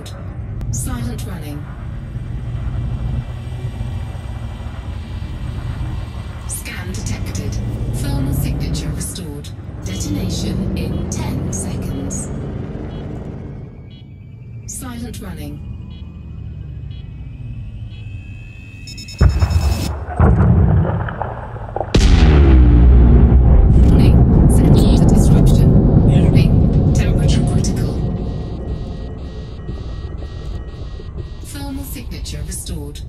restored. Silent running. Scan detected. Thermal signature restored. Detonation in 10 seconds. Silent running. Normal signature restored.